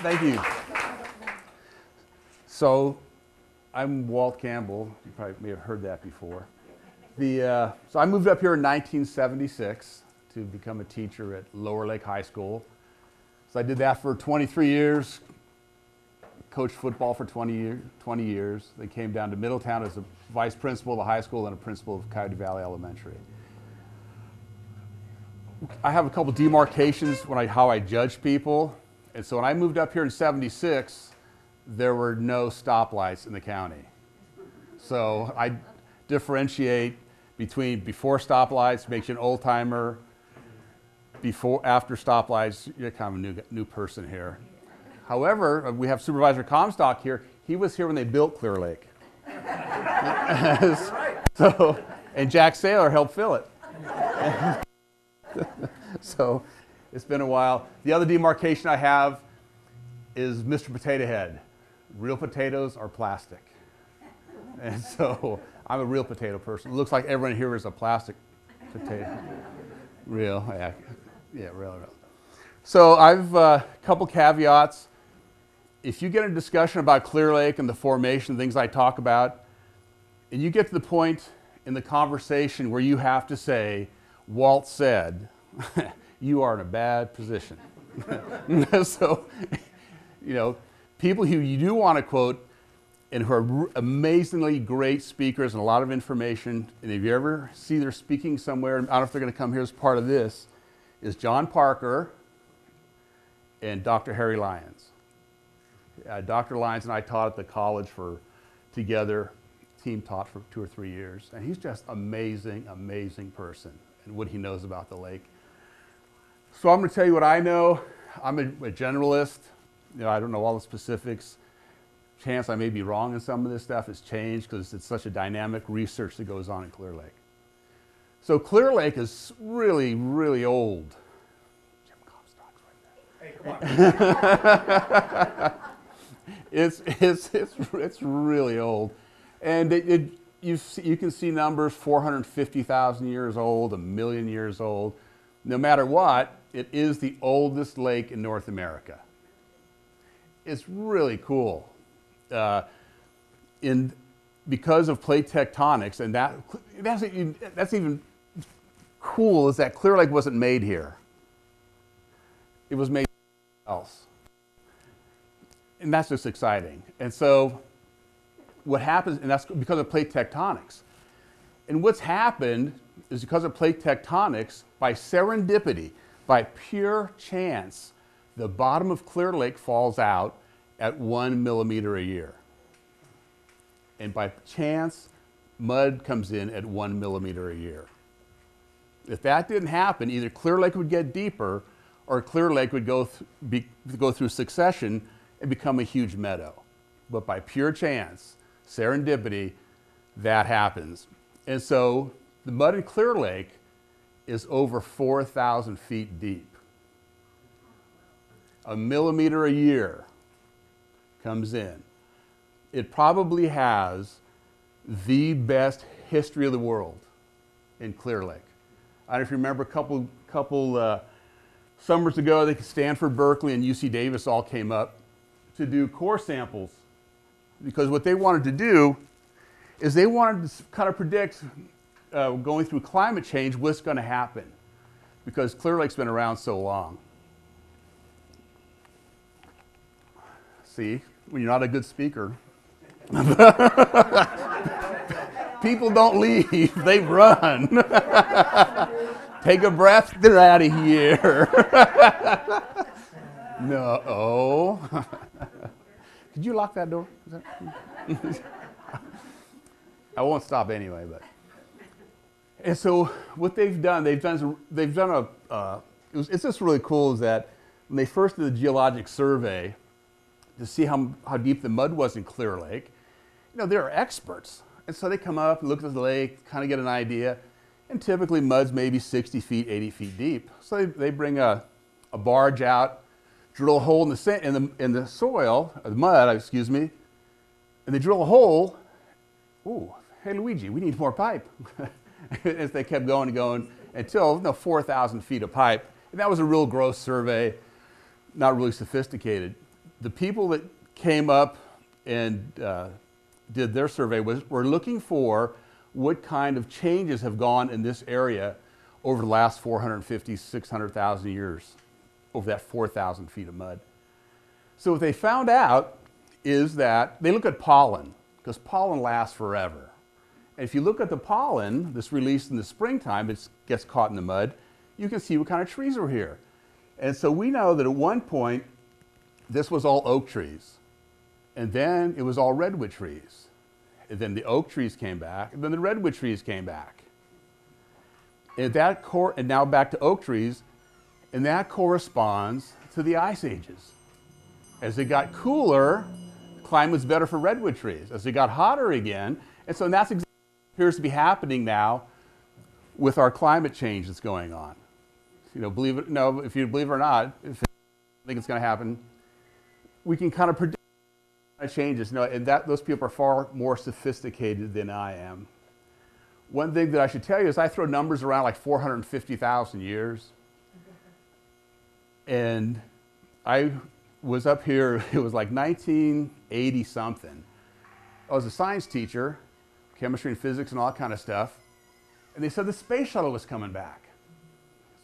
Thank you. So, I'm Walt Campbell. You probably may have heard that before. The, uh, so I moved up here in 1976 to become a teacher at Lower Lake High School. So I did that for 23 years, coached football for 20, year, 20 years. Then came down to Middletown as a vice principal of the high school and a principal of Coyote Valley Elementary. I have a couple demarcations when I, how I judge people. And so when I moved up here in 76, there were no stoplights in the county. So I differentiate between before stoplights makes you an old timer, before after stoplights, you're kind of a new, new person here. However, uh, we have Supervisor Comstock here. He was here when they built Clear Lake. so, and Jack Saylor helped fill it. so it's been a while. The other demarcation I have is Mr. Potato Head. Real potatoes are plastic. And so I'm a real potato person. It looks like everyone here is a plastic potato. real, yeah, yeah, real, real. So I've a uh, couple caveats. If you get a discussion about Clear Lake and the formation, things I talk about, and you get to the point in the conversation where you have to say, Walt said, you are in a bad position. so, you know, people who you do want to quote and who are amazingly great speakers and a lot of information, and if you ever see they're speaking somewhere, I don't know if they're going to come here as part of this, is John Parker and Dr. Harry Lyons. Uh, Dr. Lyons and I taught at the college for together, team taught for two or three years, and he's just amazing, amazing person and what he knows about the lake. So I'm going to tell you what I know. I'm a, a generalist. You know, I don't know all the specifics. Chance I may be wrong in some of this stuff has changed because it's such a dynamic research that goes on in Clear Lake. So Clear Lake is really, really old. Jim Comstock's right there. Hey, come on. it's, it's, it's, it's really old. And it, it, you, you can see numbers 450,000 years old, a million years old. No matter what, it is the oldest lake in North America. It's really cool. Uh, in, because of plate tectonics, and that, that's, even, that's even cool, is that Clear Lake wasn't made here. It was made else. And that's just exciting. And so what happens, and that's because of plate tectonics. And what's happened is because of plate tectonics, by serendipity, by pure chance, the bottom of Clear Lake falls out at one millimeter a year. And by chance, mud comes in at one millimeter a year. If that didn't happen, either Clear Lake would get deeper or Clear Lake would go, th- be, go through succession and become a huge meadow. But by pure chance, serendipity, that happens. And so the mud in Clear Lake is over 4,000 feet deep. A millimeter a year comes in. It probably has the best history of the world in Clear Lake. I don't know if you remember a couple, couple uh, summers ago, I think Stanford, Berkeley, and UC Davis all came up to do core samples because what they wanted to do is they wanted to kind of predict uh, going through climate change, what's going to happen? Because Clear Lake's been around so long. See, when you're not a good speaker, people don't leave, they run. Take a breath, they're out of here. no. Oh. Could you lock that door? That... I won't stop anyway, but. And so what they've done, they've done, they've done a, uh, it was, it's just really cool is that when they first did the geologic survey to see how, how deep the mud was in Clear Lake, you know, they're experts. And so they come up and look at the lake, kind of get an idea. And typically mud's maybe 60 feet, 80 feet deep. So they, they bring a, a barge out, drill a hole in the, sand, in the, in the soil, the mud, excuse me, and they drill a hole. Ooh, hey Luigi, we need more pipe. as they kept going and going until you know, 4,000 feet of pipe. And that was a real gross survey, not really sophisticated. the people that came up and uh, did their survey was were looking for what kind of changes have gone in this area over the last 450, 600,000 years, over that 4,000 feet of mud. So what they found out is that they look at pollen, because pollen lasts forever. And if you look at the pollen that's released in the springtime, it gets caught in the mud, you can see what kind of trees are here. And so we know that at one point, this was all oak trees. And then it was all redwood trees. And then the oak trees came back, and then the redwood trees came back. And, that cor- and now back to oak trees, and that corresponds to the ice ages. As it got cooler, climate was better for redwood trees. As it got hotter again, and so that's exactly appears to be happening now with our climate change that's going on. You know, believe it, no, if you believe it or not, if I think it's going to happen, we can kind of predict changes. Know, and that those people are far more sophisticated than I am. One thing that I should tell you is I throw numbers around like 450,000 years. And I was up here, it was like 1980 something. I was a science teacher, chemistry and physics and all that kind of stuff. And they said the space shuttle was coming back.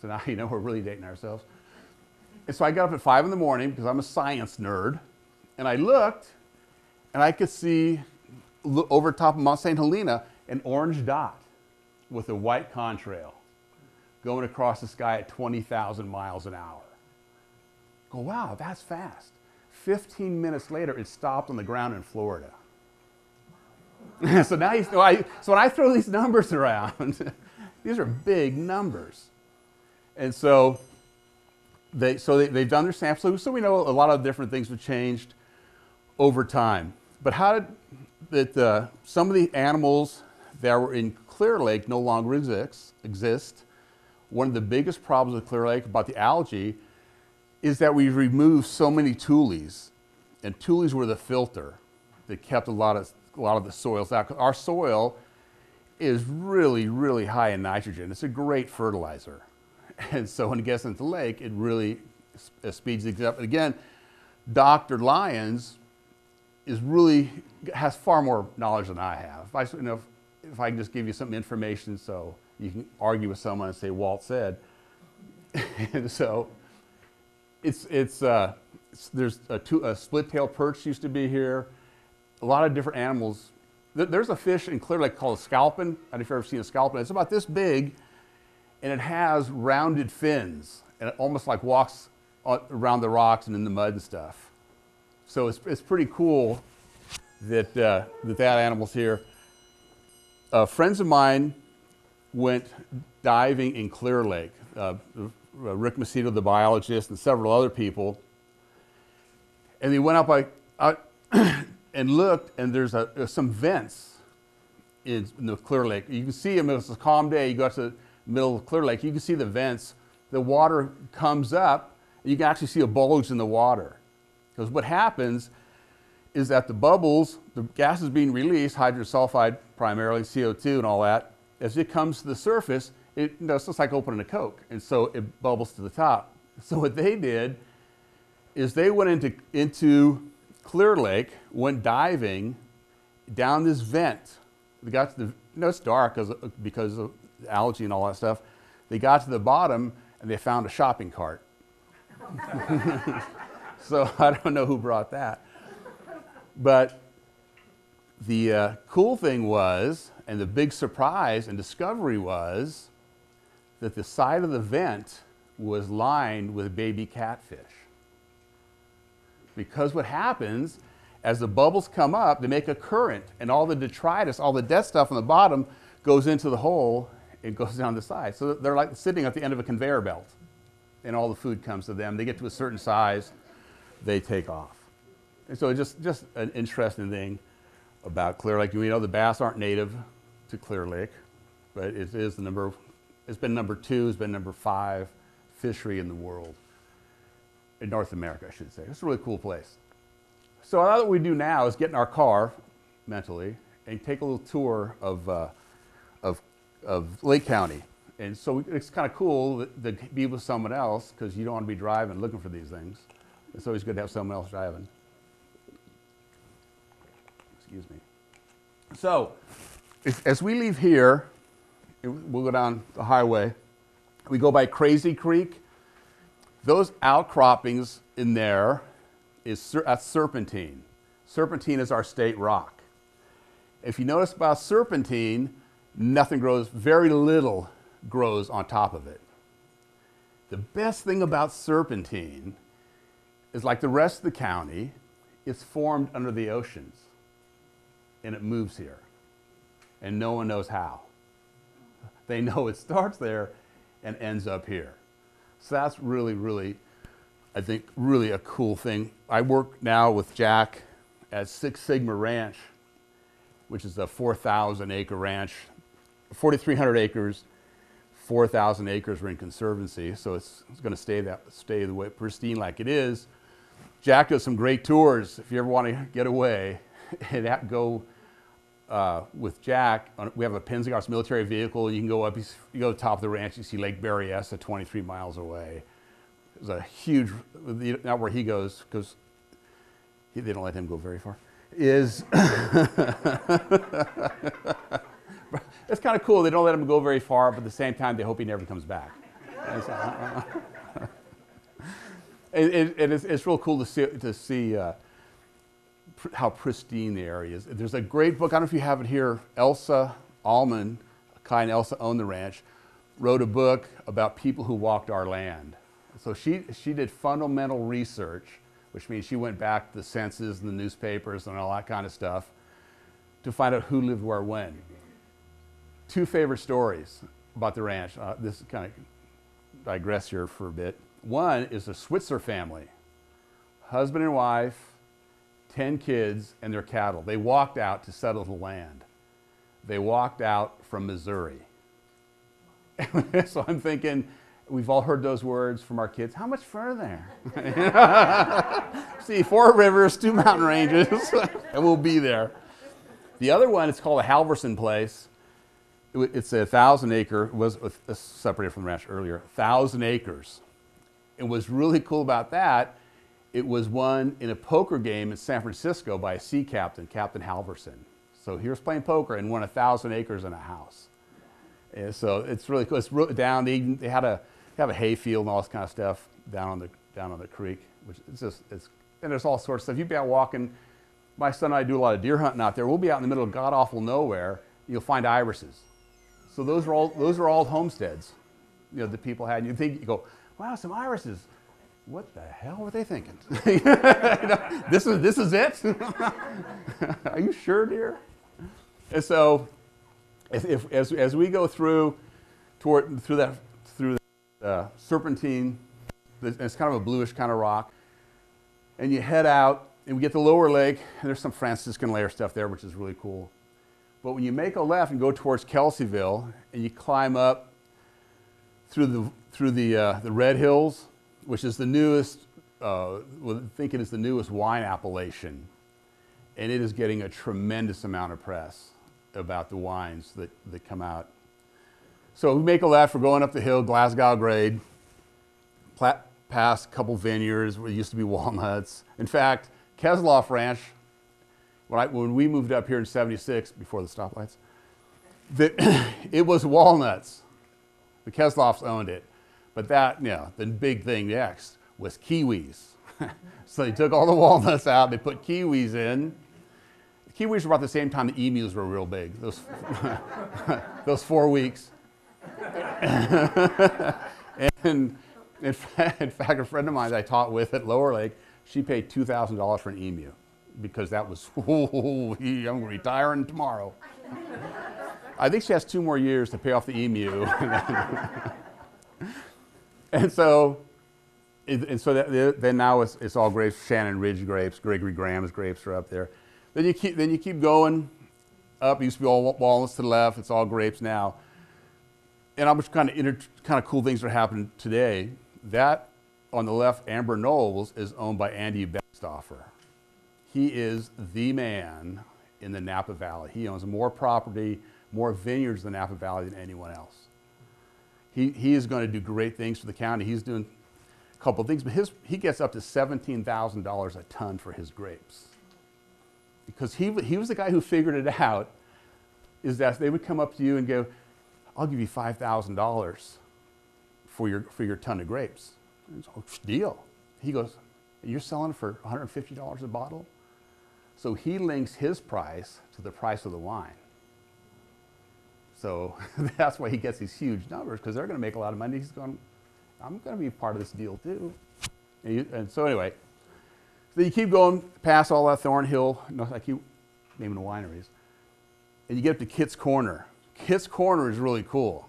So now you know we're really dating ourselves. And so I got up at five in the morning because I'm a science nerd. And I looked and I could see over top of Mount St. Helena an orange dot with a white contrail going across the sky at 20,000 miles an hour. Go, wow, that's fast. 15 minutes later, it stopped on the ground in Florida. so now you, so, I, so when I throw these numbers around, these are big numbers. And so, they, so they, they've done their sampling. So we know a lot of different things have changed over time. But how did that uh, some of the animals that were in Clear Lake no longer exist, exist? One of the biggest problems with Clear Lake about the algae is that we removed so many tules, and tules were the filter that kept a lot of a lot of the soils out. Our soil is really, really high in nitrogen. It's a great fertilizer, and so when it gets into the lake, it really speeds things up. And again, Dr. Lyons is really has far more knowledge than I have. If I, you know, if, if I can just give you some information so you can argue with someone and say Walt said. and so it's, it's, uh, it's there's a, two, a split-tail perch used to be here. A lot of different animals. There's a fish in Clear Lake called a sculpin. I don't know if you've ever seen a sculpin. It's about this big, and it has rounded fins, and it almost like walks around the rocks and in the mud and stuff. So it's, it's pretty cool that, uh, that that animal's here. Uh, friends of mine went diving in Clear Lake. Uh, Rick Macedo, the biologist, and several other people. And they went up by, out and looked, and there's, a, some vents in, the Clear Lake. You can see them. It's a calm day. You go to the middle of Clear Lake. You can see the vents. The water comes up. You can actually see a bulge in the water. Because what happens is that the bubbles, the gas is being released, hydrogen sulfide primarily, CO2 and all that, as it comes to the surface, it, you know, it's just like opening a Coke. And so it bubbles to the top. So what they did is they went into, into Clear Lake, went diving down this vent. They got to the, know, it's dark because, because of algae and all that stuff. They got to the bottom and they found a shopping cart. So I don't know who brought that. But the uh, cool thing was, and the big surprise and discovery was, that the side of the vent was lined with baby catfish. Because what happens, as the bubbles come up, they make a current, and all the detritus, all the dead stuff on the bottom, goes into the hole and goes down the side. So they're like sitting at the end of a conveyor belt, and all the food comes to them. They get to a certain size, they take off. And so just, just an interesting thing about Clear Lake. We know the bass aren't native to Clear Lake, but it is the number, it's been number two, it's been number five fishery in the world, in North America, I should say. It's a really cool place. So all that we do now is get in our car mentally and take a little tour of, uh, of, of Lake County. And so it's kind of cool to be with someone else because you don't want to be driving looking for these things. It's always good to have someone else driving. Excuse me. So, as we leave here, we'll go down the highway. We go by Crazy Creek. Those outcroppings in there is that's serpentine. Serpentine is our state rock. If you notice about serpentine, nothing grows, very little grows on top of it. The best thing about serpentine is like the rest of the county, it's formed under the oceans and it moves here. And no one knows how. They know it starts there and ends up here. So that's really, really, I think, really a cool thing. I work now with Jack at Six Sigma Ranch, which is a 4,000 acre ranch, 4,300 acres, 4,000 acres are in conservancy, so it's, it's going to stay that stay the way pristine like it is. Jack does some great tours if you ever want to get away and that go uh, with Jack. We have a Pinzgauer military vehicle. You can go up, you go to the top of the ranch, you see Lake Berryessa 23 miles away. It's a huge, not where he goes, because they don't let him go very far, is it's kind of cool. They don't let him go very far, but at the same time, they hope he never comes back. it, it, it is, it's real cool to see, to see uh, how pristine the area is. There's a great book, I don't know if you have it here, Elsa Ahlmann, Kaj and Elsa owned the ranch, wrote a book about people who walked our land. So she, she did fundamental research, which means she went back to the census and the newspapers and all that kind of stuff to find out who lived where when two favorite stories about the ranch. Uh, this kind of digress here for a bit. One is the Switzer family, husband and wife, 10 kids, and their cattle. They walked out to settle the land. They walked out from Missouri. so I'm thinking, we've all heard those words from our kids. How much further? See, four rivers, two mountain ranges, and we'll be there. The other one, it's called the Halverson Place it's a thousand acre, was uh, separated from the ranch earlier, thousand acres. And what's really cool about that, it was won in a poker game in San Francisco by a sea captain, Captain Halverson. So he was playing poker and won a thousand acres and a house. And so it's really cool. It's down. They, they had a have a hay field and all this kind of stuff down on the down on the creek, which is just it's and there's all sorts of stuff. You'd be out walking. My son and I do a lot of deer hunting out there. We'll be out in the middle of god awful nowhere. You'll find irises so those are all those are all homesteads, you know, that people had. You think you go, wow, some irises. What the hell were they thinking? this is this is it. are you sure, dear? And so, if, if, as as we go through toward through that through the uh, serpentine, it's kind of a bluish kind of rock, and you head out, and we get the lower lake. And there's some Franciscan layer stuff there, which is really cool. But when you make a left and go towards Kelseyville and you climb up through the, through the, uh, the Red Hills, which is the newest, uh, I think it is the newest wine appellation. And it is getting a tremendous amount of press about the wines that, that come out. So we make a left, we're going up the hill, Glasgow grade, past a couple vineyards where it used to be walnuts. In fact, Kesloff Ranch, when, I, when we moved up here in 76, before the stoplights, that it was walnuts. The Kesloffs owned it. But that, you know, the big thing next was kiwis. so they took all the walnuts out, they put kiwis in. The kiwis were about the same time the emus were real big, those, those four weeks. and in fact, in fact, a friend of mine I taught with at Lower Lake, she paid $2,000 for an emu because that was, oh, I'm retiring tomorrow. I think she has two more years to pay off the emu. And so, and so that, then now it's, it's all grapes, Shannon Ridge grapes, Gregory Graham's grapes are up there. Then you keep, then you keep going up. It used to be all walnuts to the left. It's all grapes now. And how much kind of inter, kind of cool things are happening today. That on the left, Amber Knolls, is owned by Andy Beckstoffer. He is the man in the Napa Valley. He owns more property, more vineyards in the Napa Valley than anyone else. He, he is going to do great things for the county. He's doing a couple of things, but his, he gets up to $17,000 a ton for his grapes. Because he, he was the guy who figured it out, is that they would come up to you and go, I'll give you $5,000 for your, for your ton of grapes. It's so, deal. He goes, you're selling for $150 a bottle? So he links his price to the price of the wine. So that's why he gets these huge numbers because they're going to make a lot of money. He's going, I'm going to be part of this deal too. And, you, and so anyway, so you keep going past all that Thornhill. No, I keep naming the wineries, and you get up to Kitts Corner. Kitts Corner is really cool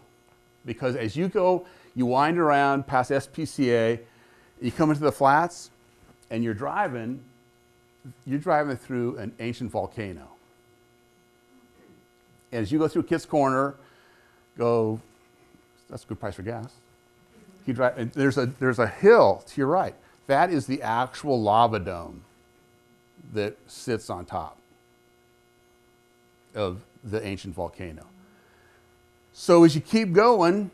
because as you go, you wind around past SPCA, you come into the flats, and you're driving. You're driving through an ancient volcano. As you go through Kitts Corner, go. That's a good price for gas. You drive, there's a there's a hill to your right. That is the actual lava dome that sits on top of the ancient volcano. So as you keep going,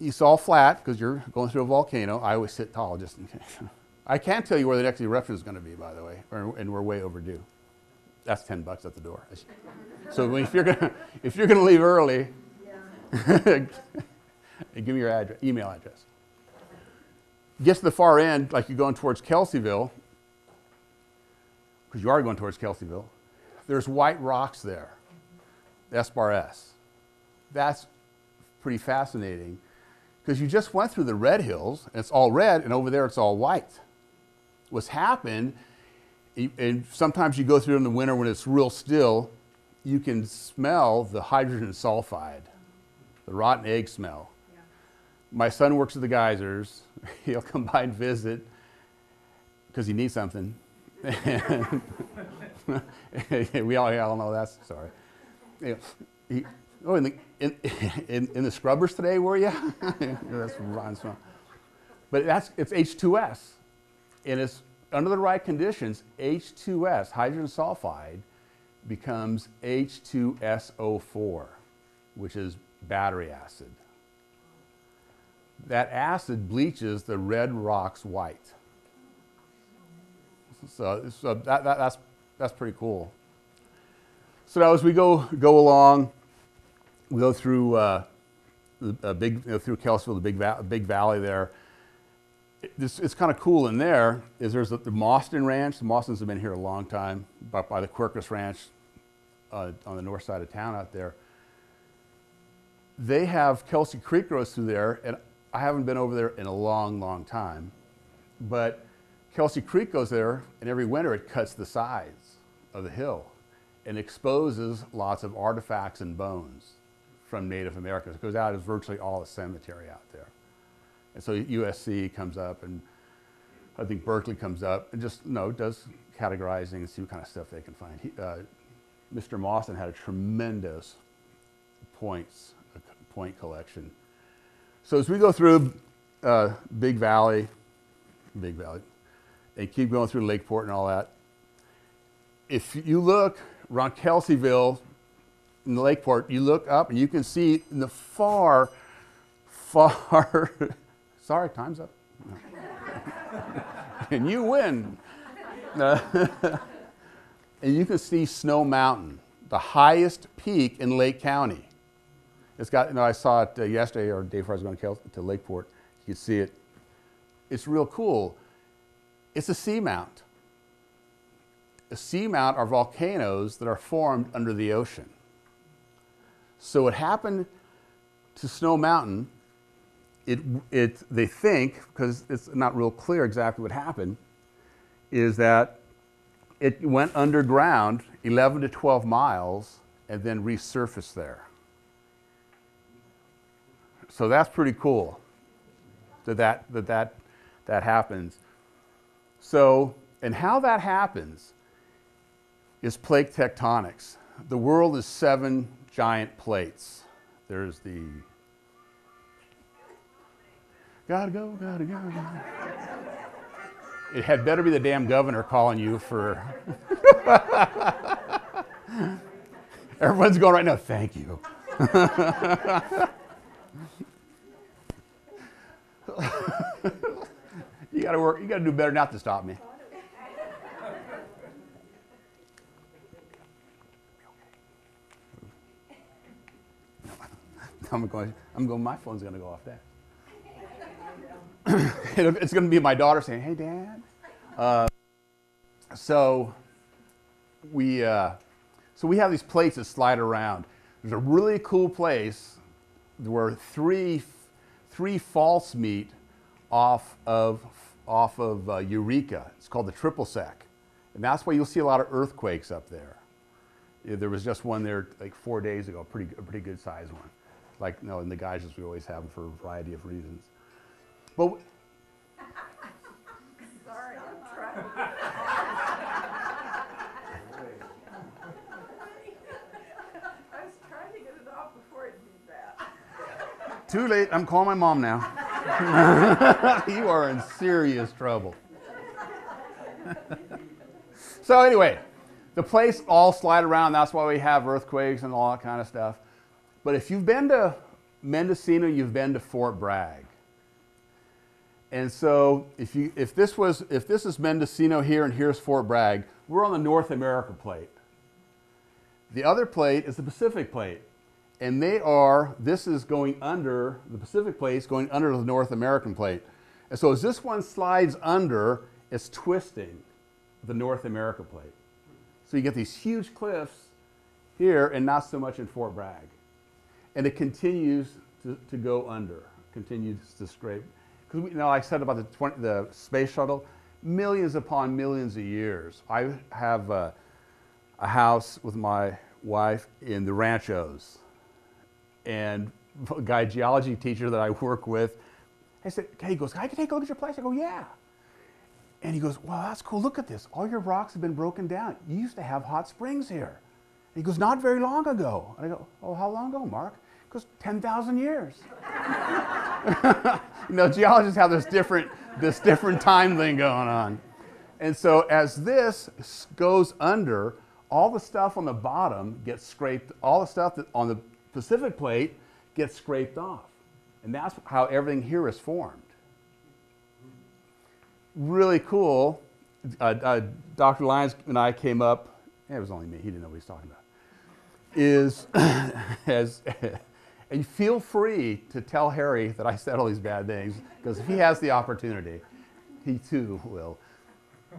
it's all flat because you're going through a volcano. I always sit tall just in case. I can't tell you where the next eruption is going to be, by the way, and we're way overdue. That's 10 bucks at the door. So if you're going if you're to leave early, give me your address, email address. Gets to the far end, like you're going towards Kelseyville, because you are going towards Kelseyville. There's white rocks there, S bar S. That's pretty fascinating because you just went through the red hills and it's all red, and over there it's all white. What's happened, and sometimes you go through in the winter when it's real still, you can smell the hydrogen sulfide, the rotten egg smell. Yeah. My son works at the geysers. He'll come by and visit because he needs something. we all, all know that's sorry. He, oh, in the, in, in, in, the scrubbers today, were you? that's rotten smell. But that's, it's H2S. And it's under the right conditions, H2S, hydrogen sulfide, becomes H2SO4, which is battery acid. That acid bleaches the red rocks white. So, so that, that, that's, that's pretty cool. So now as we go, go along, we go through, uh, a big, you know, through Kelseyville, the big, big valley there. This, it's kind of cool in there is there's the, the Ranch. The Mostyns have been here a long time, but by the Quercus Ranch uh, on the north side of town out there. They have Kelsey Creek goes through there, and I haven't been over there in a long, long time. But Kelsey Creek goes there, and every winter it cuts the sides of the hill and exposes lots of artifacts and bones from Native Americans. It goes out as virtually all a cemetery out there. And so USC comes up, and I think Berkeley comes up, and just you know, does categorizing and see what kind of stuff they can find. He, uh, Mr. Mostyn had a tremendous points point collection. So as we go through uh, Big Valley, Big Valley, and keep going through Lakeport and all that, if you look around Kelseyville in the Lakeport, you look up and you can see in the far, far, sorry, time's up. and you win. and you can see Snow Mountain, the highest peak in Lake County. It's got, you know, I saw it uh, yesterday or day before I was going to, to Lakeport. You can see it. It's real cool. It's a seamount. A seamount are volcanoes that are formed under the ocean. So what happened to Snow Mountain, it, it, they think, because it's not real clear exactly what happened, is that it went underground 11 to 12 miles and then resurfaced there. So that's pretty cool that that, that, that, that happens. So, and how that happens is plate tectonics. The world is seven giant plates. There's the gotta go, gotta go. It had better be the damn governor calling you for. Everyone's going right now, thank you. you gotta work, you gotta do better not to stop me. I'm going, I'm going, my phone's gonna go off that. it's gonna be my daughter saying, hey, Dad. Uh, so we, uh, so we have these plates that slide around. There's a really cool place where three, three faults meet off of, off of uh, Eureka. It's called the Triple Sec. And that's why you'll see a lot of earthquakes up there. There was just one there like four days ago, a pretty, a pretty good sized one. Like, no, in the guys Geysers we always have them for a variety of reasons. But w- Sorry, I'm trying. I was trying to get it off before it did that. Too late. I'm calling my mom now. you are in serious trouble. so anyway, the place all slide around. That's why we have earthquakes and all that kind of stuff. But if you've been to Mendocino, you've been to Fort Bragg. And so if you if this was if this is Mendocino here and here's Fort Bragg, we're on the North America plate. The other plate is the Pacific plate. And they are, this is going under, the Pacific plate is going under the North American plate. And so as this one slides under, it's twisting the North America plate. So you get these huge cliffs here and not so much in Fort Bragg. And it continues to, to go under, continues to scrape. Because you know, I said about the, 20, the space shuttle, millions upon millions of years. I have a, a house with my wife in the ranchos and a guy geology teacher that I work with, I said, hey, he goes, I can I take a look at your place? I go, yeah. And he goes, well, that's cool. Look at this. All your rocks have been broken down. You used to have hot springs here. He goes, not very long ago. And I go, oh, how long ago, Mark? He goes, 10,000 years. you know, geologists have this different, this different time thing going on. And so as this goes under, all the stuff on the bottom gets scraped, all the stuff that on the Pacific plate gets scraped off. And that's how everything here is formed. Really cool. Uh, uh, Dr. Lyons and I came up, it was only me, he didn't know what he was talking about, is as, and feel free to tell Harry that I said all these bad things, because if he has the opportunity, he too will.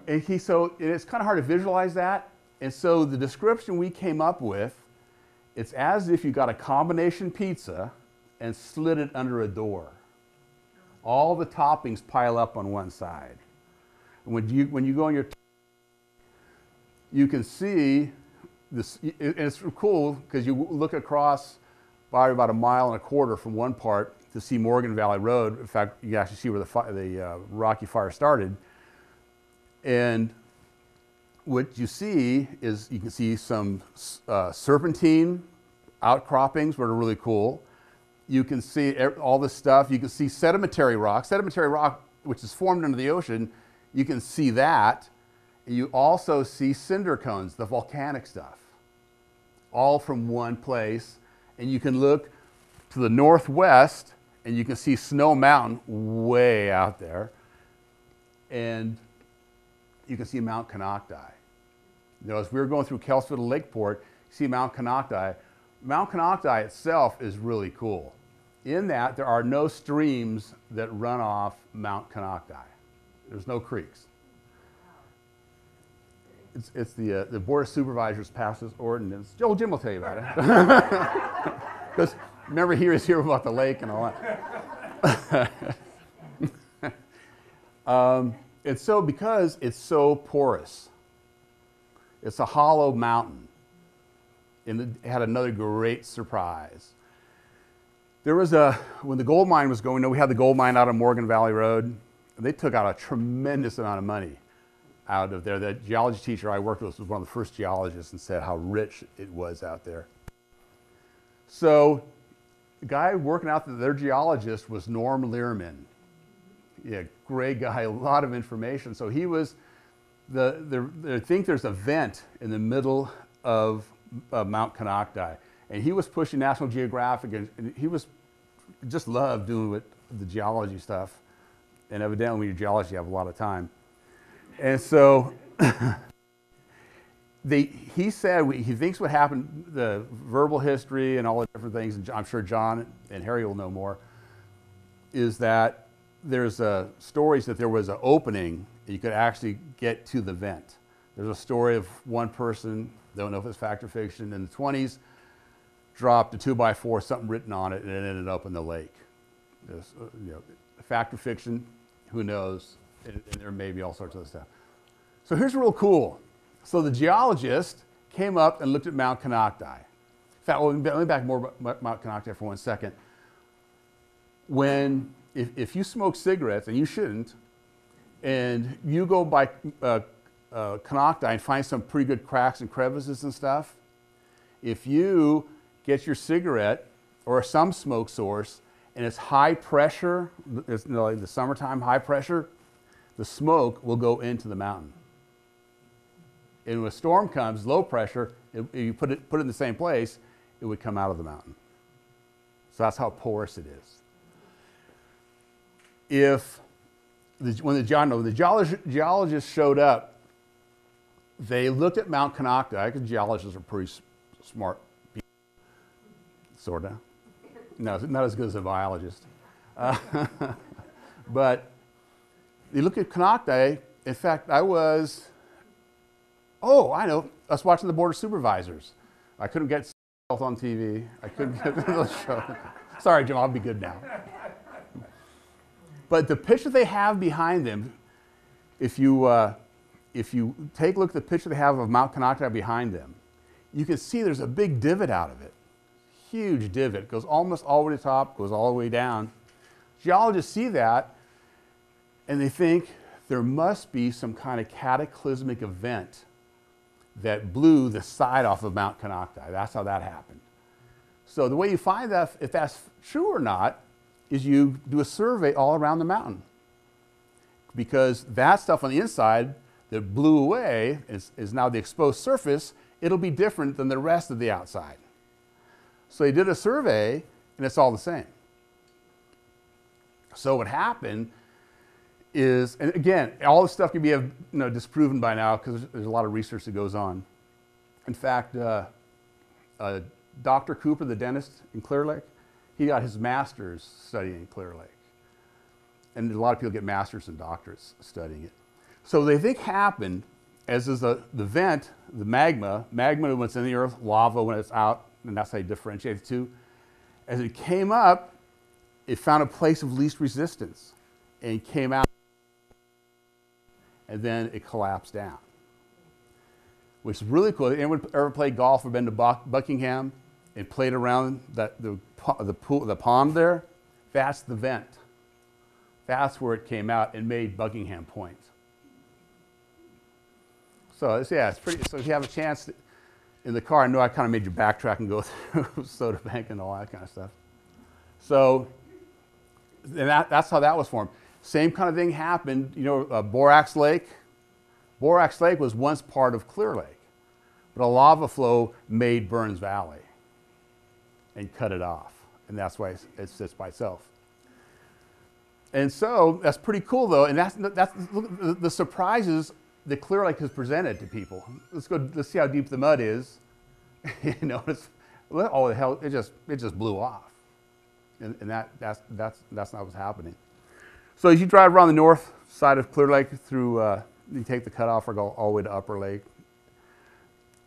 And he, so it's kind of hard to visualize that. And so the description we came up with, it's as if you got a combination pizza and slid it under a door. All the toppings pile up on one side. And when you, when you go on your, you can see this, and it's cool because you look across by about a mile and a quarter from one part to see Morgan Valley Road. In fact, you can actually see where the, the uh, Rocky Fire started. And what you see is you can see some uh, serpentine outcroppings, which are really cool. You can see all this stuff. You can see sedimentary rock. Sedimentary rock, which is formed under the ocean, you can see that. And you also see cinder cones, the volcanic stuff, all from one place. And you can look to the northwest and you can see Snow Mountain way out there. And you can see Mount Konocti. You know, as we were going through Kelseyville to Lakeport, you see Mount Konocti. Mount Konocti itself is really cool. In that, there are no streams that run off Mount Konocti. There's no creeks. It's, it's the, uh, the Board of Supervisors passed this ordinance. Joel Jim will tell you about it. Because remember, he was here about the lake and all that. um, and so, because it's so porous, it's a hollow mountain. And it had another great surprise. There was a, when the gold mine was going, we had the gold mine out on Morgan Valley Road. And they took out a tremendous amount of money out of there. The geology teacher I worked with was one of the first geologists and said how rich it was out there. So, the guy working out there, their geologist was Norm Learman. Yeah, great guy, a lot of information. So he was, the, the, they think there's a vent in the middle of Mount Konocti. And he was pushing National Geographic, and, and he was just loved doing with the geology stuff. And evidently, when you're a geologist, you have a lot of time. And so they, he said he thinks what happened, the verbal history and all the different things, and I'm sure John and Harry will know more, is that there's uh, stories that there was an opening you could actually get to the vent. There's a story of one person, don't know if it's fact or fiction, in the 20s, dropped a two by four, something written on it, and it ended up in the lake. There's, uh, you know, fact or fiction, who knows? And, there may be all sorts of other stuff. So here's real cool. So the geologist came up and looked at Mount Konocti. In fact, well, let me back more about Mount Konocti for one second. When, if, if you smoke cigarettes, and you shouldn't, and you go by uh, uh, and find some pretty good cracks and crevices and stuff, if you get your cigarette or some smoke source and it's high pressure, it's you know, like the summertime high pressure, the smoke will go into the mountain. And when a storm comes, low pressure, if you put it, put it in the same place, it would come out of the mountain. So that's how porous it is. If the, when the, when the geologist, geologists showed up, they looked at Mount Konocti, because geologists are pretty smart people, sort of. No, not as good as a biologist. Uh, but they look at Konocti. In fact, I was, oh, I know, I was watching the Board of Supervisors. I couldn't get health on TV. I couldn't get the show. Sorry, Jim, I'll be good now. But the picture they have behind them, if you, uh, if you take a look at the picture they have of Mount Konocti behind them, you can see there's a big divot out of it. Huge divot. Goes almost all the way to the top, goes all the way down. Geologists see that and they think there must be some kind of cataclysmic event that blew the side off of Mount Konocti. That's how that happened. So the way you find that, if that's true or not, is you do a survey all around the mountain. Because that stuff on the inside that blew away is, is now the exposed surface, it'll be different than the rest of the outside. So they did a survey and it's all the same. So what happened is, and again, all this stuff can be you know, disproven by now because there's, there's, a lot of research that goes on. In fact, uh, uh, Dr. Cooper, the dentist in Clear Lake, he got his master's studying Clear Lake. And a lot of people get masters and doctorates studying it. So they think happened, as is the, the vent, the magma, magma when it's in the earth, lava when it's out, and that's how you differentiate the two. As it came up, it found a place of least resistance and came out, and then it collapsed down. Which is really cool. Anyone ever played golf or been to Buckingham and played around that, the, the, pool, the pond there? That's the vent. That's where it came out and made Buckingham Point. So it's, yeah, it's pretty. So if you have a chance to, in the car, I know I kind of made you backtrack and go through Soda Bay and all that kind of stuff. So and that, that's how that was formed. Same kind of thing happened, you know, uh, Borax Lake. Borax Lake was once part of Clear Lake, but a lava flow made Burns Valley and cut it off. And that's why it sits by itself. And so that's pretty cool, though. And that's, that's the, the surprises that Clear Lake has presented to people. Let's go. Let's see how deep the mud is. you know, it's, oh the hell! It just it just blew off, and, and that that's that's that's not what's happening. So as you drive around the north side of Clear Lake through, uh, you take the cutoff or go all the way to Upper Lake.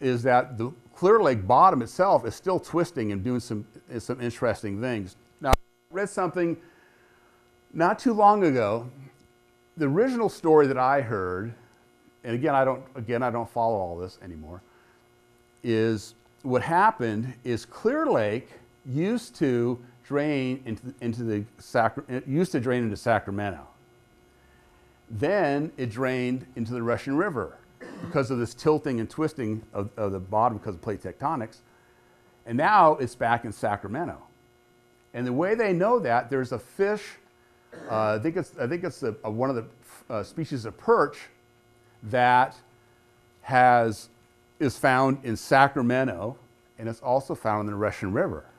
Is that the Clear Lake bottom itself is still twisting and doing some some interesting things. Now, I read something not too long ago. The original story that I heard and again, I don't, again, I don't follow all this anymore, is what happened is Clear Lake used to drain into, into the, Sacra, used to drain into Sacramento. Then it drained into the Russian River because of this tilting and twisting of, of the bottom because of plate tectonics. And now it's back in Sacramento. And the way they know that, there's a fish, uh, I think it's, I think it's a, a, one of the uh, species of perch that has, is found in Sacramento and it's also found in the Russian River.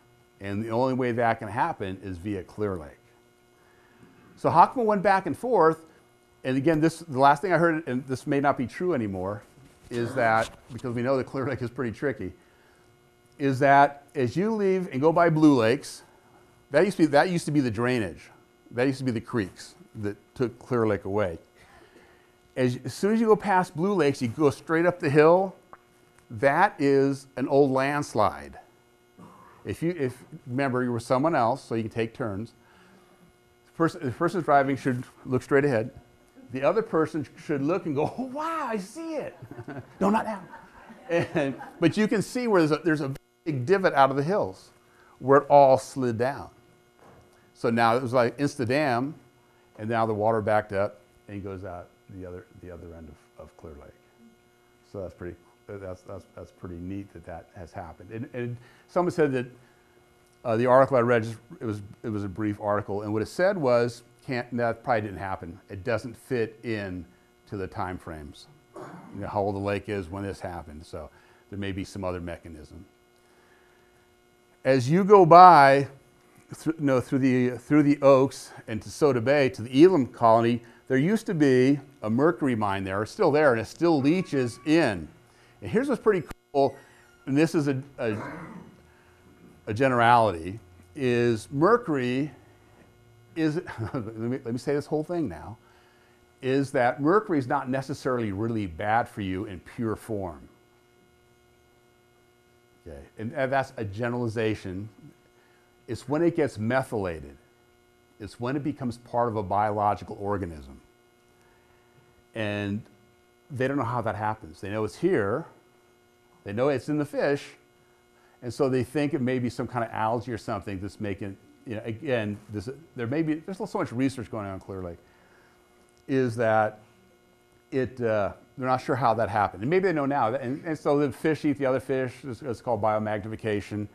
And the only way that can happen is via Clear Lake. So Hockman went back and forth, and again, this the last thing I heard, and this may not be true anymore, is that because we know that Clear Lake is pretty tricky, is that as you leave and go by Blue Lakes, that used to be that used to be the drainage, that used to be the creeks that took Clear Lake away. As, as soon as you go past Blue Lakes, you go straight up the hill. That is an old landslide. If you if remember you were someone else, so you can take turns. The person, the person driving should look straight ahead. The other person should look and go, oh, "Wow, I see it." no, not now. And, but you can see where there's a, there's a big divot out of the hills where it all slid down. So now it was like Insta Dam, and now the water backed up and goes out the other the other end of, of Clear Lake. So that's pretty that's, that's, that's pretty neat that that has happened. And, and someone said that uh, the article I read, it, was, it was a brief article, and what it said was, can't, that probably didn't happen. It doesn't fit in to the time frames, you know, how old the lake is when this happened. So there may be some other mechanism. As you go by, through, you know, through, the, through the Oaks and to Soda Bay, to the Elem colony, there used to be a mercury mine there. It's still there, and it still leaches in. And here's what's pretty cool, and this is a, a, a generality, is mercury is, let, me, let me say this whole thing now, is that mercury is not necessarily really bad for you in pure form. Okay, and, and that's a generalization. It's when it gets methylated. It's when it becomes part of a biological organism. And they don't know how that happens. They know it's here, they know it's in the fish, and so they think it may be some kind of algae or something that's making, you know, again, this, there may be, there's so much research going on clearly, is that it, uh, they're not sure how that happened. And maybe they know now. And, and so the fish eat the other fish. It's, it's called biomagnification.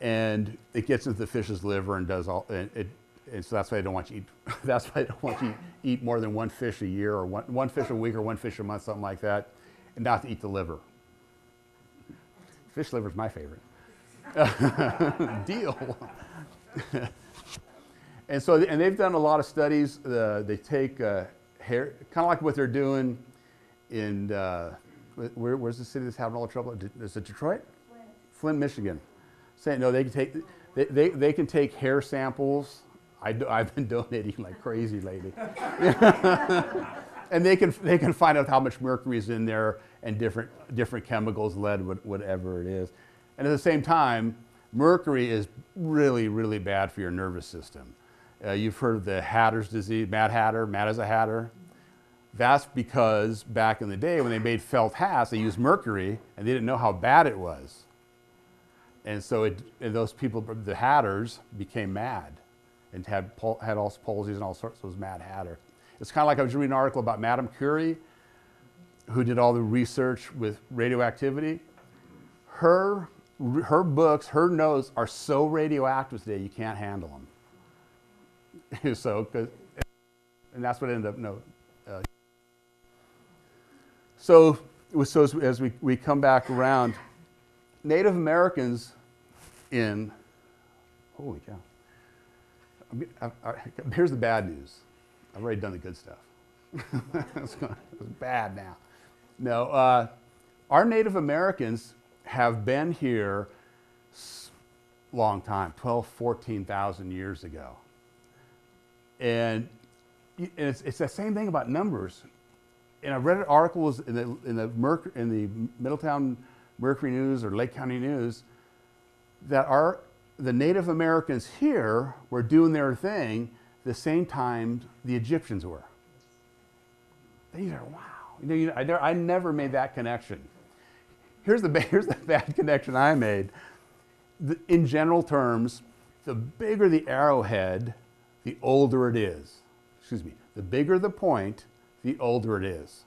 And it gets into the fish's liver and does all, and it, and so that's why they don't want you eat. That's why they don't want you eat more than one fish a year, or one, one fish a week, or one fish a month, something like that, and not to eat the liver. Fish liver is my favorite. Deal. and so, and they've done a lot of studies. Uh, they take uh, hair, kind of like what they're doing in uh, where, where's the city that's having all the trouble? Is it Detroit? Flint. Flint, Michigan. Saying no, they can take they, they, they can take hair samples I do, I've been donating like crazy lately. and they can, they can find out how much mercury is in there and different, different chemicals, lead, whatever it is. And at the same time, mercury is really, really bad for your nervous system. Uh, you've heard of the Hatter's disease, Mad Hatter, Mad as a Hatter. That's because back in the day when they made felt hats, they used mercury and they didn't know how bad it was. And so it, and those people, the Hatters, became mad and had, had all palsies and all sorts, was Mad Hatter. It's kind of like I was reading an article about Madame Curie, who did all the research with radioactivity. Her, her books, her notes are so radioactive today, you can't handle them. so, and that's what ended up, no. Uh, so, so as we, we come back around, Native Americans in, holy cow. I, I, here's the bad news. I've already done the good stuff. it's, bad now. No, uh, our Native Americans have been here long time, 12, 14,000 years ago. And, it's, it's the same thing about numbers. And I read articles in the, in the, Merc, in the Middletown Mercury News or Lake County News that our the Native Americans here were doing their thing the same time the Egyptians were. These are wow. You know, you know, I, never, I never made that connection. Here's the, here's the bad connection I made. The, in general terms, the bigger the arrowhead, the older it is. Excuse me. The bigger the point, the older it is.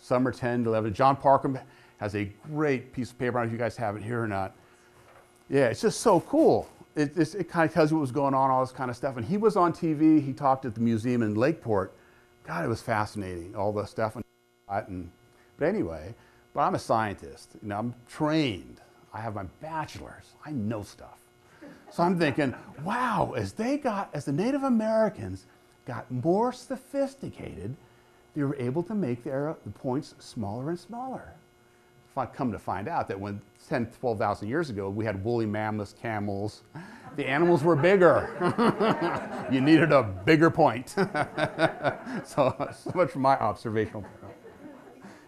Some are 10 to 11. John Parker has a great piece of paper. I don't know if you guys have it here or not yeah, it's just so cool. It, it kind of tells you what was going on, all this kind of stuff. And he was on TV. He talked at the museum in Lakeport. God, it was fascinating, all the stuff. And, and but anyway, but I'm a scientist. You know, I'm trained. I have my bachelor's. I know stuff. So I'm thinking, wow, as they got, as the Native Americans got more sophisticated, they were able to make their, the points smaller and smaller. Come to find out that when 10, 12,000 years ago, we had woolly mammoths, camels, the animals were bigger. you needed a bigger point. so, so much for my observational.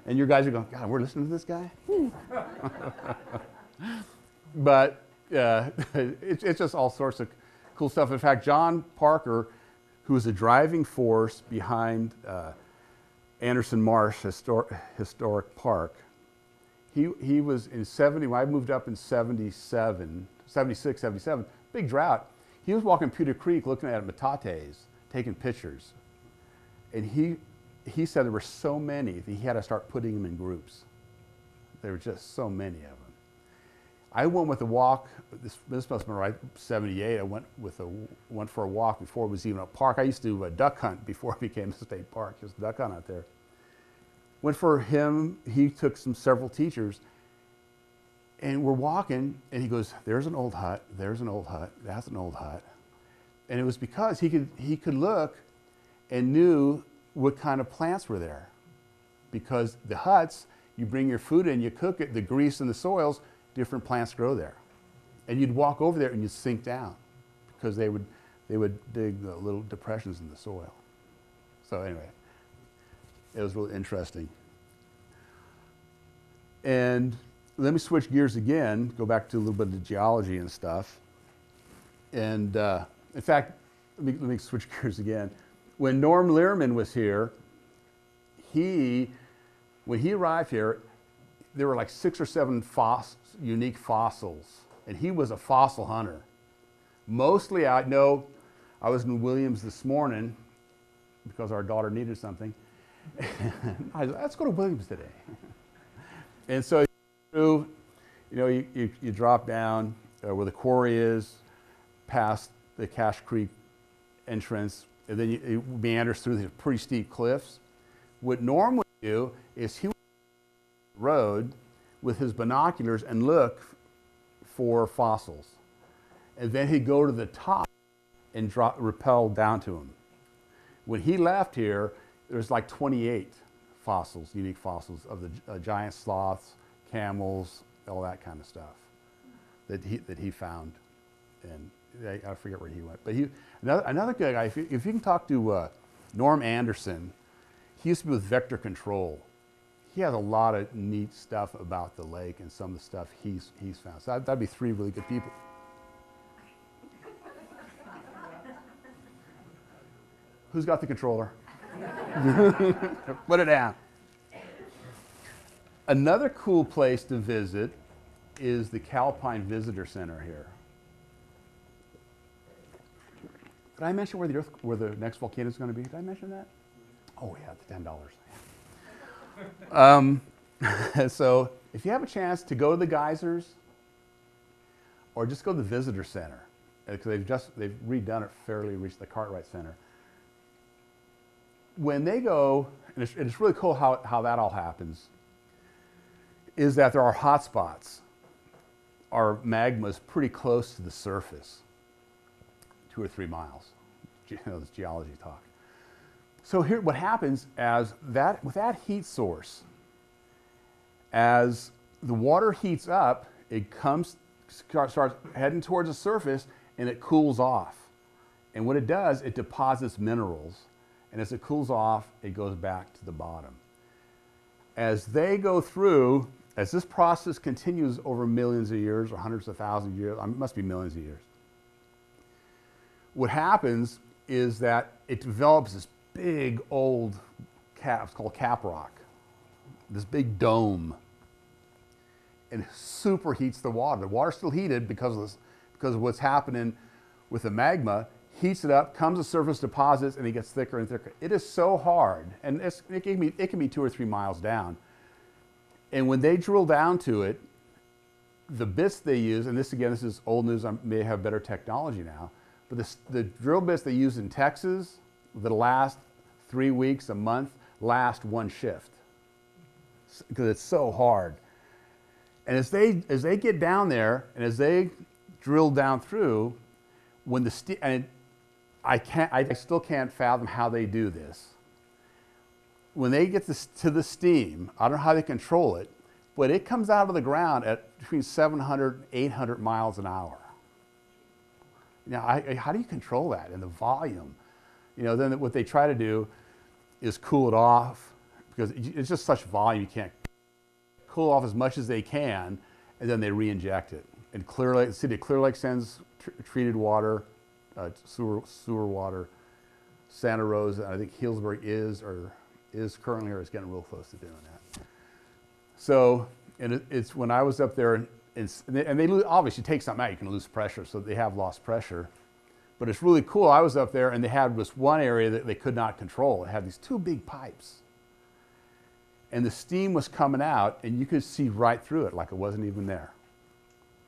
And you guys are going, God, we're listening to this guy? but uh, it's, it's just all sorts of cool stuff. In fact, John Parker, who was the driving force behind uh, Anderson Marsh Histor- Historic Park, he, he was in 70, when I moved up in 77, 76, 77, big drought. He was walking Pewter Creek looking at metates, taking pictures. And he, he said there were so many that he had to start putting them in groups. There were just so many of them. I went with a walk. This, this must have been right 78. I went with a went for a walk before it was even a park. I used to do a duck hunt before it became a state park. Just duck hunt out there. Went for him. He took some several teachers, and we're walking, and he goes, "There's an old hut. There's an old hut. That's an old hut." And it was because he could he could look, and knew what kind of plants were there, because the huts you bring your food in, you cook it, the grease and the soils different plants grow there. And you'd walk over there and you'd sink down because they would, they would dig the little depressions in the soil. So, anyway, it was really interesting. And let me switch gears again, go back to a little bit of the geology and stuff. And uh, in fact, let me, let me switch gears again. When Norm Learman was here, he, when he arrived here, there were like six or seven foss, unique fossils, and he was a fossil hunter. Mostly, I know I was in Williams this morning because our daughter needed something. I let's go to Williams today. and so, you know, you, you, you drop down uh, where the quarry is, past the Cache Creek entrance, and then you, you meanders through these pretty steep cliffs. What Norm would do is he would road with his binoculars and look for fossils. And then he'd go to the top and drop, rappel down to them. When he left here, there's like 28 fossils, unique fossils of the uh, giant sloths, camels, all that kind of stuff that he, that he found. And I, I forget where he went. But he, another, another good guy, if you, if you can talk to uh, Norm Anderson, he used to be with Vector Control he has a lot of neat stuff about the lake and some of the stuff he's, he's found. So that, that'd be three really good people. Who's got the controller? Put it down. Another cool place to visit is the Calpine Visitor Center here. Did I mention where the, earth, where the next volcano is going to be? Did I mention that? Oh, yeah, the $10 um, so if you have a chance to go to the geysers or just go to the visitor center, because they've just they've redone it fairly reached the Cartwright Center. When they go, and it's, and it's really cool how, how that all happens, is that there are hot spots. Our magma is pretty close to the surface, two or three miles. You know, this geology talk. So here, what happens as that, with that heat source, as the water heats up, it comes, starts heading towards the surface and it cools off. And what it does, it deposits minerals. And as it cools off, it goes back to the bottom. As they go through, as this process continues over millions of years or hundreds of thousands of years, um, it must be millions of years, what happens is that it develops this big old cap, it's called cap rock, this big dome, and superheats the water. The water's still heated because of, this, because of what's happening with the magma, heats it up, comes to surface deposits, and it gets thicker and thicker. It is so hard, and it, can be, it can be two or three miles down. And when they drill down to it, the bits they use, and this again, this is old news, I may have better technology now, but the, the drill bits they use in Texas that last three weeks, a month, last one shift because it's so hard. And as they, as they get down there and as they drill down through when the and I can't, I still can't fathom how they do this. When they get this to the steam, I don't know how they control it, but it comes out of the ground at between 700 and 800 miles an hour. Now, I, how do you control that and the volume? You know, then what they try to do is cool it off because it's just such volume you can't cool off as much as they can, and then they re-inject it. And Clear Lake, the city of Clear Lake sends tr- treated water, uh, sewer, sewer water. Santa Rosa, I think Healdsburg is or is currently or is getting real close to doing that. So, and it, it's when I was up there, and, and they, and they obviously take something out, you can lose pressure, so they have lost pressure. But it's really cool. I was up there, and they had this one area that they could not control. It had these two big pipes and the steam was coming out, and you could see right through it like it wasn't even there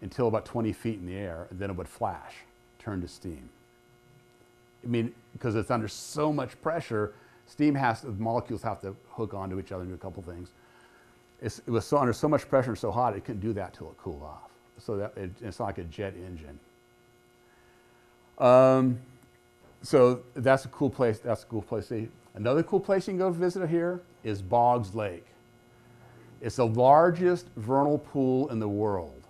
until about 20 feet in the air, and then it would flash, turn to steam. I mean, because it's under so much pressure, steam has the molecules have to hook onto each other and do a couple things. It's, it was so under so much pressure and so hot, it couldn't do that till it cooled off. So that it, it's like a jet engine. Um, so that's a cool place. That's a cool place. to see. Another cool place you can go visit here is Boggs Lake. It's the largest vernal pool in the world.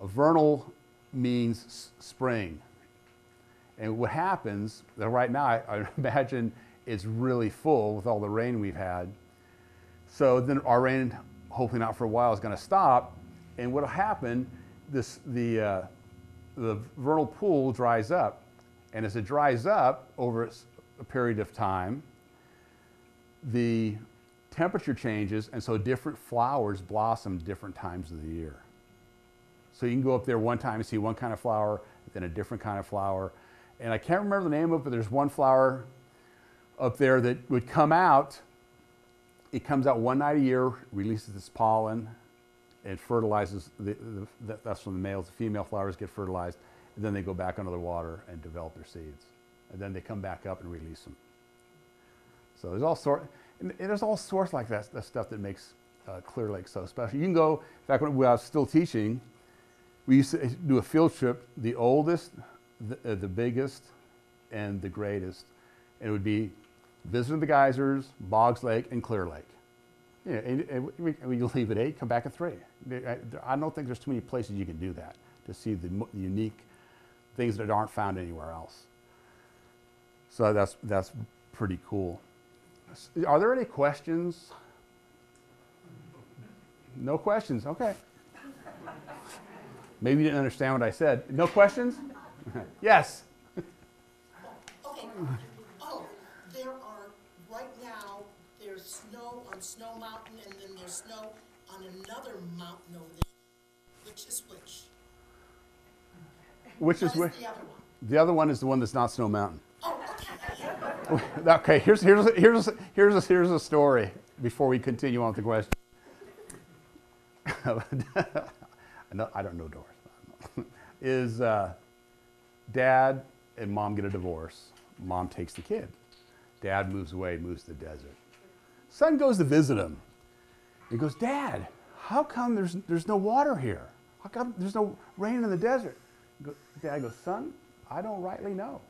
A vernal means spring. And what happens, right now, I, I imagine it's really full with all the rain we've had. So then our rain, hopefully not for a while, is going to stop. And what'll happen, this, the, uh, the vernal pool dries up. And as it dries up over a period of time, the temperature changes, and so different flowers blossom different times of the year. So you can go up there one time and see one kind of flower, then a different kind of flower. And I can't remember the name of it, but there's one flower up there that would come out. It comes out one night a year, releases its pollen, and fertilizes. The, the, that- that's when the males, the female flowers get fertilized, and then they go back under the water and develop their seeds, and then they come back up and release them. So there's all sort, and and there's all sorts like that, that stuff that makes uh, Clear Lake so special. You can go. In fact, when I was still teaching, we used to do a field trip. The oldest, the, uh, the biggest, and the greatest, and it would be visiting the geysers, Boggs Lake, and Clear Lake. Yeah, and, and we, we leave at eight, come back at three. I, I don't think there's too many places you can do that to see the mo- unique things that aren't found anywhere else. So that's that's pretty cool. Are there any questions? No questions. Okay. Maybe you didn't understand what I said. No questions? yes. Okay, oh, there are, right now, there's snow on Snow Mountain, and then there's snow on another mountain over there. Which is which? Which is which? the other one? The other one is the one that's not Snow Mountain. Oh, okay, Okay, here's, here's, here's, here's, a, here's a story before we continue on with the question. I, I don't know Doris. Is uh, dad and mom get a divorce. Mom takes the kid. Dad moves away, moves to the desert. Son goes to visit him. He goes, Dad, how come there's, there's no water here? How come there's no rain in the desert? Dad goes, Son, I don't rightly know.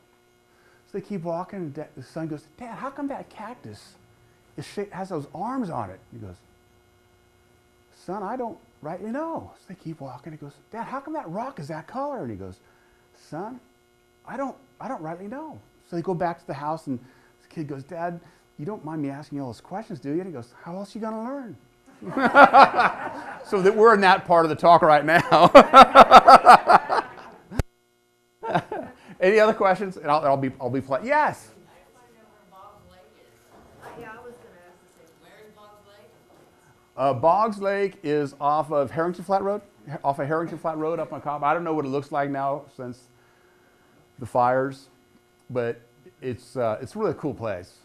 So they keep walking, and the son goes, Dad, how come that cactus is has those arms on it? He goes, Son, I don't rightly know. So they keep walking. He goes, Dad, how come that rock is that color? And he goes, Son, I don't, I don't rightly know. So they go back to the house, and the kid goes, Dad, you don't mind me asking you all those questions, do you? And he goes, How else are you going to learn? so that we're in that part of the talk right now. Any other questions? And I'll, I'll be, I'll be playing. Yes. Yeah, I was gonna ask the same. Where is Boggs Lake? Uh, Boggs Lake is off of Harrington Flat Road, off of Harrington Flat Road up on Cobb. I don't know what it looks like now since the fires, but it's uh, it's really a cool place.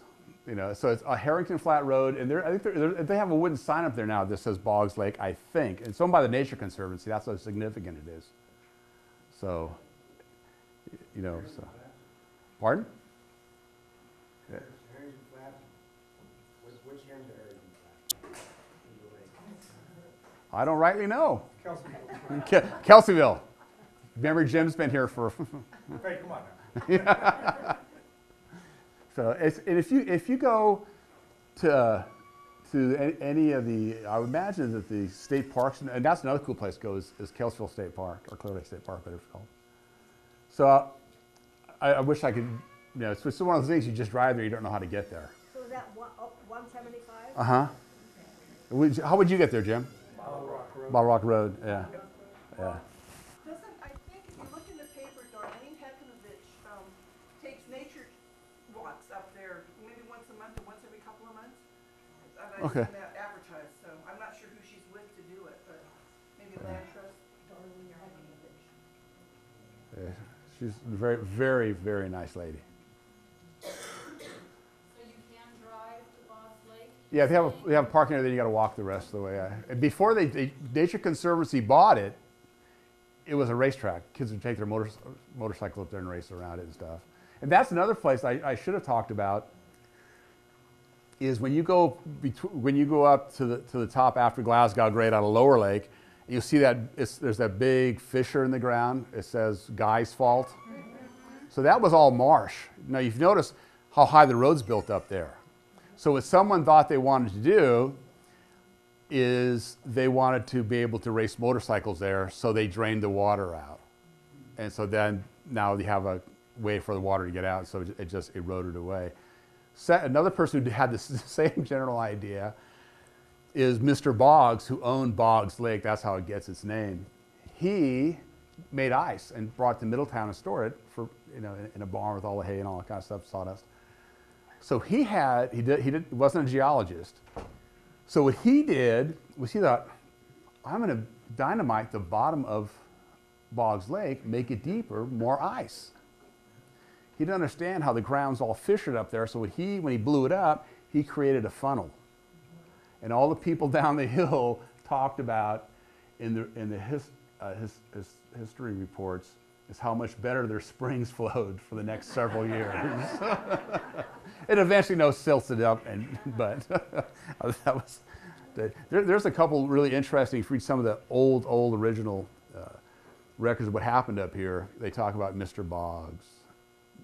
You know, so it's a Harrington Flat Road, and I think there- there- they have a wooden sign up there now that says Boggs Lake. I think it's owned by the Nature Conservancy. That's how significant it is. So, you know, so. Pardon? There's Harrington Flat. Which, which end of Harrington Flat? In the lake. I don't rightly know. Kelseyville. Ke- Kelseyville. Remember, Jim's been here for. Hey, come on now. So it's, and if you if you go to to any of the, I would imagine that the state parks, and that's another cool place to go is, is Kelseyville State Park or Clear Lake State Park, whatever it's called. So uh, I, I wish I could, you know, it's just one of those things you just drive there, you don't know how to get there. So is that one, one seventy-five? Uh huh. How would you get there, Jim? Bottle Rock Road. Bottle Rock Road. Yeah. Yeah. Doesn't, I think if you look in the paper, Darlene Hekanovich, um, takes nature walks up there, maybe once a month or once every couple of months. I've Okay. seen that advertised, so I'm not sure who she's with to do it, but maybe Land Trust. Yeah. She's a very, very, very nice lady. So you can drive to Bob's Lake? Yeah, if you have a, you have a parking area, then you got to walk the rest of the way. Before they, they, Nature Conservancy bought it, it was a racetrack. Kids would take their motor, motorcycle up there and race around it and stuff. And that's another place I, I should have talked about. Is when you go when you go up to the to the top after Glasgow Grade on of Lower Lake, you see that there's that big fissure in the ground. It says Guy's Fault. So that was all marsh. Now you've noticed how high the road's built up there. So what someone thought they wanted to do is they wanted to be able to race motorcycles there, so they drained the water out. And so then now they have a way for the water to get out, so it just eroded away. Another person who had the same general idea is Mr. Boggs, who owned Boggs Lake. That's how it gets its name. He made ice and brought it to Middletown and stored it for you know in a barn with all the hay and all that kind of stuff, sawdust. So he had he did he did, wasn't a geologist. So what he did was he thought, I'm going to dynamite the bottom of Boggs Lake, make it deeper, more ice. He didn't understand how the ground's all fissured up there. So what he, when he blew it up, he created a funnel. And all the people down the hill talked about in the, in the his, uh, his, his history reports is how much better their springs flowed for the next several years. it eventually no silts it up, and but that was. The, there, there's a couple really interesting. If you read some of the old, old original uh, records of what happened up here, they talk about Mr. Boggs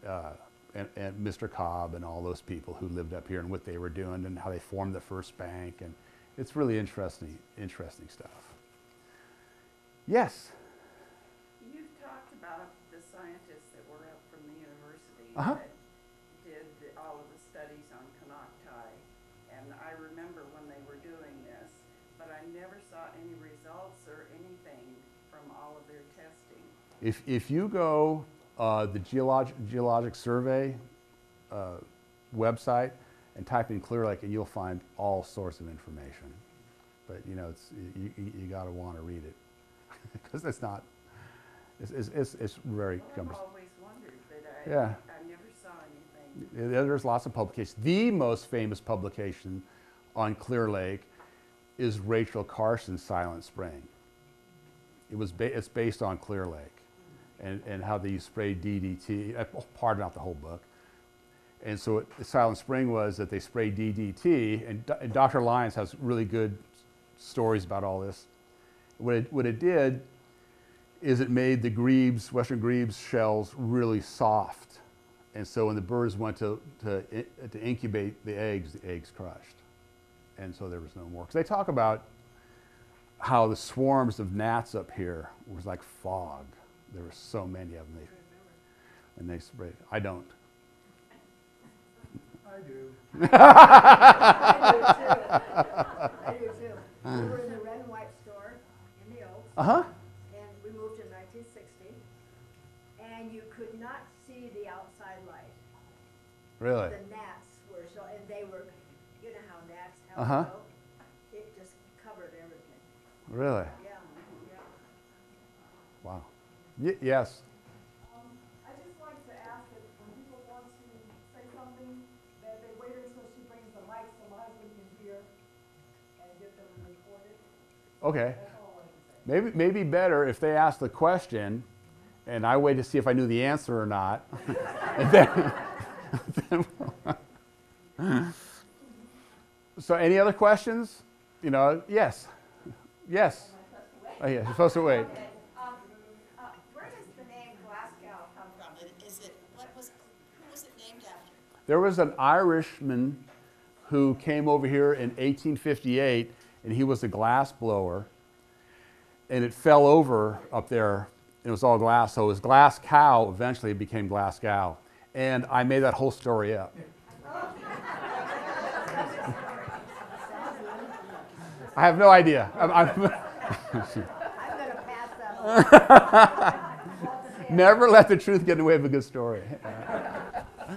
uh, and, and Mr. Cobb and all those people who lived up here and what they were doing and how they formed the first bank, and it's really interesting, interesting stuff. Yes. You've talked about the scientists that were up from the university Uh-huh. that did the- all of the studies on Konocti. And I remember when they were doing this, but I never saw any results or anything from all of their testing. If, if you go uh, the geologic, geologic survey uh, website and type in Clear Lake, and you'll find all sorts of information. But you know, it's you, you, you got to want to read it because it's not. It's, it's, it's, it's very I've cumbersome. always wondered, but I, Yeah. There's lots of publications. The most famous publication on Clear Lake is Rachel Carson's Silent Spring. It was ba- it's based on Clear Lake and, and how they sprayed DDT. uh, Pardon not the whole book. And so it, Silent Spring was that they sprayed DDT, and, and Dr. Lyons has really good stories about all this. What it, what it did is it made the grebes, western grebes shells really soft. And so when the birds went to, to, to incubate the eggs, the eggs crushed. And so there was no more. Because they talk about how the swarms of gnats up here was like fog. There were so many of them. They, and they sprayed. I don't. I do. I do too. I do too. We were in the red and white store in the Oaks, Uh huh. and we moved in nineteen sixty. And you could not see the outside light. Really? The gnats were so, and they were, you know how gnats Uh-huh. go? It just covered everything. Really? Yeah, yeah. Wow. Y- yes. Um, I just like to ask that when people want to say something, that they wait until she brings the mic so my husband can hear and get them recorded. Okay. That's all I want to say. Maybe, maybe better if they ask the question and I wait to see if I knew the answer or not. so any other questions? You know, yes. Yes. Oh, yeah, you're supposed to wait. Um, uh, where does the name Glasgow come from? Is it, what was, who was it named after? There was an Irishman who came over here in 1858, and he was a glass blower, and it fell over up there, it was all glass. So it was Glass Cow, eventually it became Glasgow. And I made that whole story up. I have no idea. I'm, I'm I'm gonna pass that never let the truth get in the way of a good story. Uh,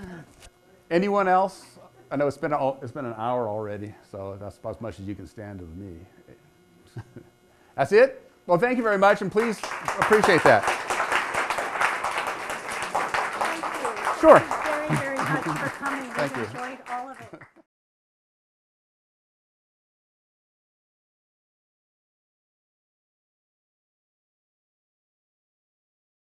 anyone else? I know it's been, a, it's been an hour already, so that's about as much as you can stand of me. That's it? Well, thank you very much, and please appreciate that. Sure. Very, very much for coming. Thank We you. enjoyed all of it.